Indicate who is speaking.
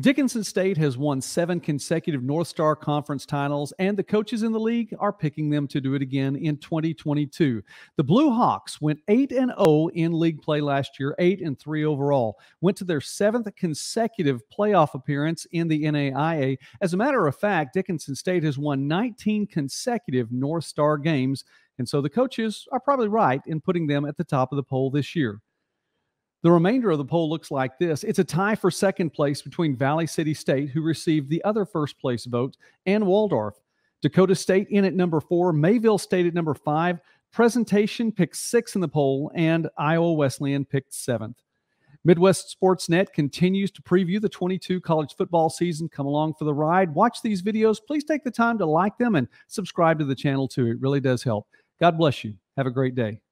Speaker 1: Dickinson State has won seven consecutive North Star Conference titles, and the coaches in the league are picking them to do it again in 2022. The Blue Hawks went 8 and 0 in league play last year, 8 and 3 overall. Went to their seventh consecutive playoff appearance in the NAIA. As a matter of fact, Dickinson State has won 19 consecutive North Star games, and so the coaches are probably right in putting them at the top of the poll this year. The remainder of the poll looks like this. It's a tie for second place between Valley City State, who received the other first place vote, and Waldorf. Dakota State in at number four, Mayville State at number five, Presentation picked six in the poll, and Iowa Wesleyan picked seventh. Midwest Sportsnet continues to preview the 22 college football season. Come along for the ride. Watch these videos. Please take the time to like them and subscribe to the channel too. It really does help. God bless you. Have a great day.